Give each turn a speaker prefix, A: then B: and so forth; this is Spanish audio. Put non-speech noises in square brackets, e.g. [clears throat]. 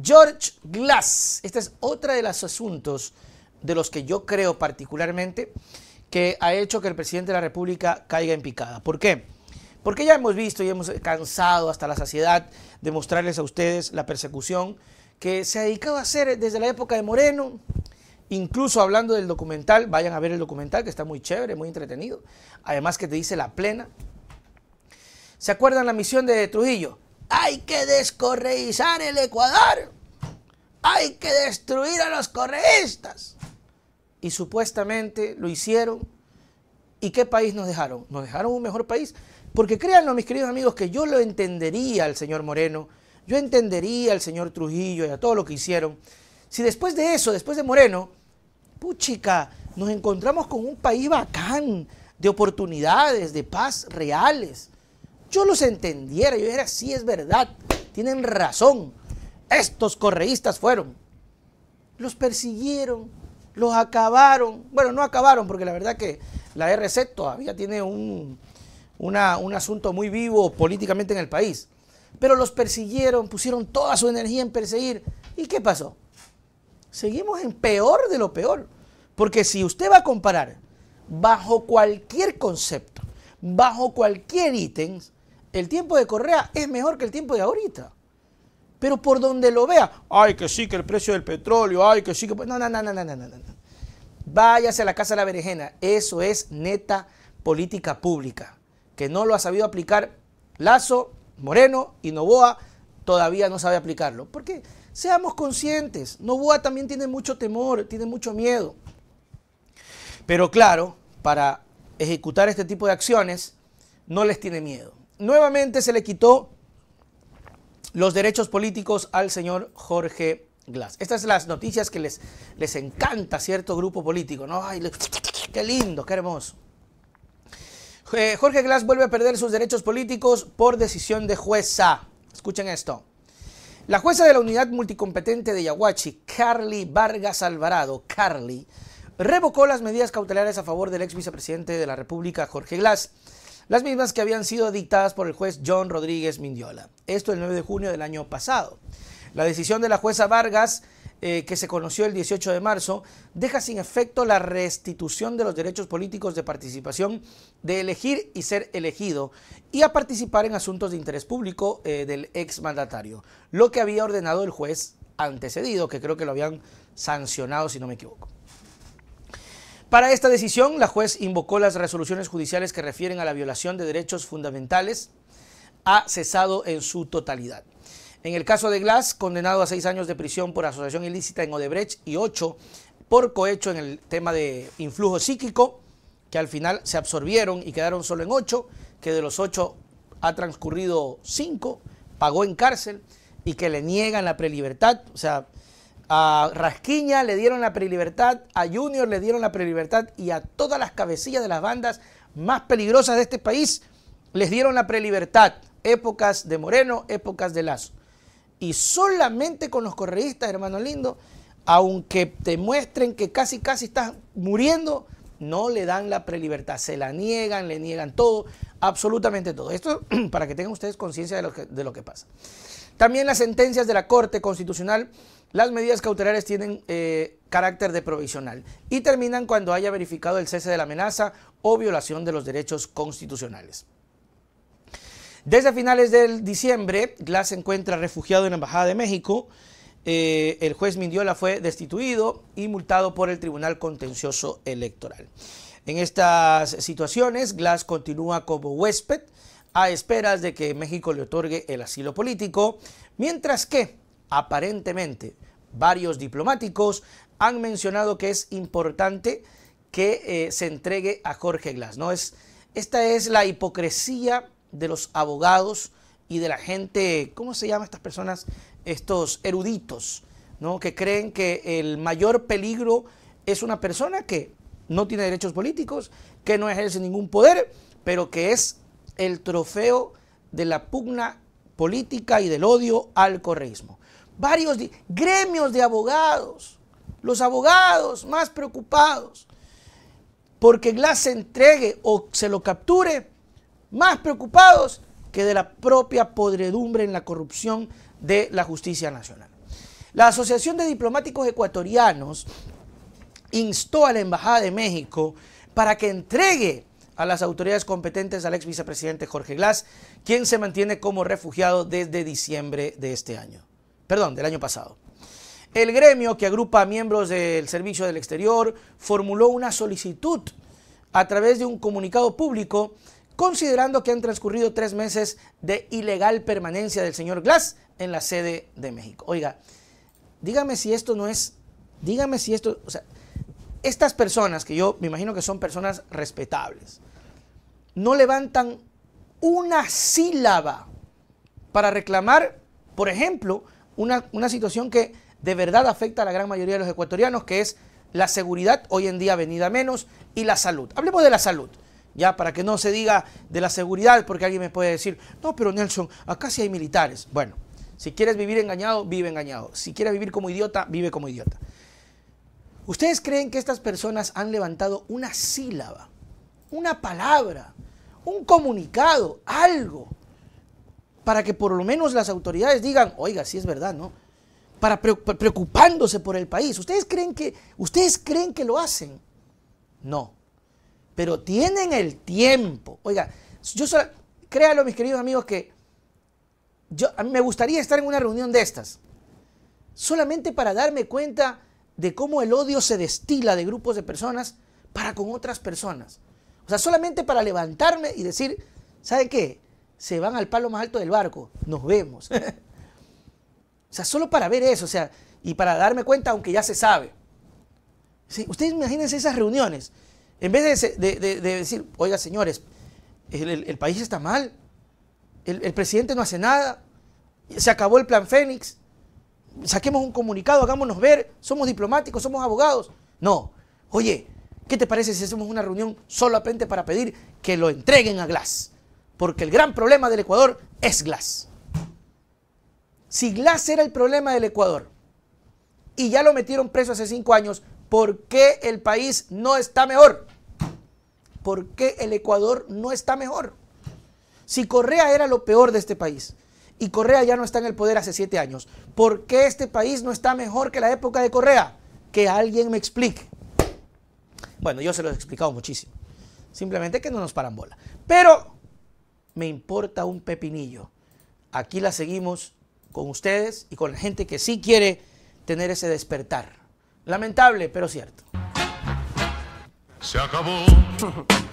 A: George Glass. Este es otro de los asuntos de los que yo creo particularmente que ha hecho que el presidente de la República caiga en picada. ¿Por qué? Porque ya hemos visto y hemos cansado hasta la saciedad de mostrarles a ustedes la persecución que se ha dedicado a hacer desde la época de Moreno, incluso hablando del documental, vayan a ver el documental que está muy chévere, muy entretenido, además que te dice la plena. ¿Se acuerdan la misión de Trujillo? Hay que descorreizar el Ecuador, hay que destruir a los correístas. Y supuestamente lo hicieron. ¿Y qué país nos dejaron? Nos dejaron un mejor país. Porque créanlo, mis queridos amigos, que yo lo entendería al señor Moreno, yo entendería al señor Trujillo y a todo lo que hicieron. Si después de eso, después de Moreno, puchica, nos encontramos con un país bacán, de oportunidades, de paz reales. Yo los entendiera, yo dijera, sí es verdad, tienen razón. Estos correístas fueron. Los persiguieron, los acabaron. Bueno, no acabaron porque la verdad que la RC todavía tiene un, un asunto muy vivo políticamente en el país. Pero los persiguieron, pusieron toda su energía en perseguir. ¿Y qué pasó? Seguimos en peor de lo peor. Porque si usted va a comparar bajo cualquier concepto, bajo cualquier ítem, el tiempo de Correa es mejor que el tiempo de ahorita. Pero por donde lo vea, ay que sí, que el precio del petróleo, ay que sí, que... No, no, no, no, no, no, no. Váyase a la casa de la berenjena. Eso es neta política pública. Que no lo ha sabido aplicar Lazo, Moreno y Novoa, todavía no sabe aplicarlo. Porque seamos conscientes, Novoa también tiene mucho temor, tiene mucho miedo. Pero claro, para ejecutar este tipo de acciones, no les tiene miedo. Nuevamente se le quitó los derechos políticos al señor Jorge Glass. Estas son las noticias que les, les encanta a cierto grupo político, ¿no? Ay, qué lindo, qué hermoso. Eh, Jorge Glass vuelve a perder sus derechos políticos por decisión de jueza. Escuchen esto. La jueza de la unidad multicompetente de Yaguachi, Carly Vargas Alvarado, Carly, revocó las medidas cautelares a favor del ex vicepresidente de la República, Jorge Glass, las mismas que habían sido dictadas por el juez John Rodríguez Mindiola. Esto el 9 de junio del año pasado. La decisión de la jueza Vargas, eh, que se conoció el 18 de marzo, deja sin efecto la restitución de los derechos políticos de participación, de elegir y ser elegido, y a participar en asuntos de interés público eh, del ex mandatario, lo que había ordenado el juez antecedido, que creo que lo habían sancionado si no me equivoco. Para esta decisión, la juez invocó las resoluciones judiciales que refieren a la violación de derechos fundamentales, ha cesado en su totalidad. En el caso de Glass, condenado a seis años de prisión por asociación ilícita en Odebrecht y ocho por cohecho en el tema de influjo psíquico, que al final se absorbieron y quedaron solo en ocho, que de los ocho ha transcurrido cinco, pagó en cárcel y que le niegan la prelibertad. O sea, a Rasquiña le dieron la prelibertad, a Junior le dieron la prelibertad y a todas las cabecillas de las bandas más peligrosas de este país les dieron la prelibertad. Épocas de Moreno, épocas de Lazo y solamente con los correístas, hermano lindo, aunque te muestren que casi casi estás muriendo, no le dan la prelibertad, se la niegan, le niegan todo, absolutamente todo. Esto [clears throat] para que tengan ustedes conciencia de, lo que, pasa. También las sentencias de la Corte Constitucional, las medidas cautelares tienen eh, carácter de provisional y terminan cuando haya verificado el cese de la amenaza o violación de los derechos constitucionales. Desde finales del diciembre, Glass se encuentra refugiado en la Embajada de México. Eh, el juez Mindiola fue destituido y multado por el Tribunal Contencioso Electoral. En estas situaciones, Glass continúa como huésped a esperas de que México le otorgue el asilo político, mientras que, aparentemente, varios diplomáticos han mencionado que es importante que eh, se entregue a Jorge Glass. ¿no? Es, esta es la hipocresía de los abogados y de la gente, ¿cómo se llaman estas personas? Estos eruditos, ¿no? Que creen que el mayor peligro es una persona que no tiene derechos políticos, que no ejerce ningún poder, pero que es el trofeo de la pugna política y del odio al correísmo. Varios gremios de abogados, los abogados más preocupados porque Glass se entregue o se lo capture más preocupados que de la propia podredumbre en la corrupción de la justicia nacional. La Asociación de Diplomáticos Ecuatorianos instó a la Embajada de México para que entregue a las autoridades competentes al ex vicepresidente Jorge Glass, quien se mantiene como refugiado desde diciembre de este año. Perdón, del año pasado. El gremio que agrupa a miembros del Servicio del Exterior formuló una solicitud a través de un comunicado público considerando que han transcurrido tres meses de ilegal permanencia del señor Glass en la sede de México. Oiga, dígame si esto no es, dígame si esto, o sea, estas personas, que yo me imagino que son personas respetables, no levantan una sílaba para reclamar, por ejemplo, una, una, situación que de verdad afecta a la gran mayoría de los ecuatorianos, que es la seguridad, hoy en día venida menos, y la salud. Hablemos de la salud, ya, para que no se diga de la seguridad, porque alguien me puede decir, no, pero Nelson, acá sí hay militares. Bueno, si quieres vivir engañado, vive engañado. Si quieres vivir como idiota, vive como idiota. ¿Ustedes creen que estas personas han levantado una sílaba, una palabra, un comunicado, algo, para que por lo menos las autoridades digan, oiga, sí es verdad, ¿no? Para preocupándose por el país. ¿Ustedes creen que, ustedes creen que lo hacen? No. Pero tienen el tiempo. Oiga, yo solo, créalo, mis queridos amigos, que yo, me gustaría estar en una reunión de estas. Solamente para darme cuenta de cómo el odio se destila de grupos de personas para con otras personas. O sea, solamente para levantarme y decir, ¿sabe qué? Se van al palo más alto del barco, nos vemos. [laughs] o sea, solo para ver eso, o sea, y para darme cuenta, aunque ya se sabe. Ustedes imagínense esas reuniones. En vez de, decir, oiga señores, el, país está mal, el, presidente no hace nada, se acabó el plan Fénix, saquemos un comunicado, hagámonos ver, somos diplomáticos, somos abogados. No, oye, ¿qué te parece si hacemos una reunión solamente para pedir que lo entreguen a Glass? Porque el gran problema del Ecuador es Glass. Si Glass era el problema del Ecuador y ya lo metieron preso hace cinco años, ¿por qué el país no está mejor? ¿Por qué el Ecuador no está mejor? Si Correa era lo peor de este país, y Correa ya no está en el poder hace siete años. ¿Por qué este país no está mejor que la época de Correa? Que alguien me explique. Bueno, yo se lo he explicado muchísimo. Simplemente que no nos paran bola. Pero me importa un pepinillo. Aquí la seguimos con ustedes y con la gente que sí quiere tener ese despertar. Lamentable, pero cierto.
B: Se acabó. [laughs]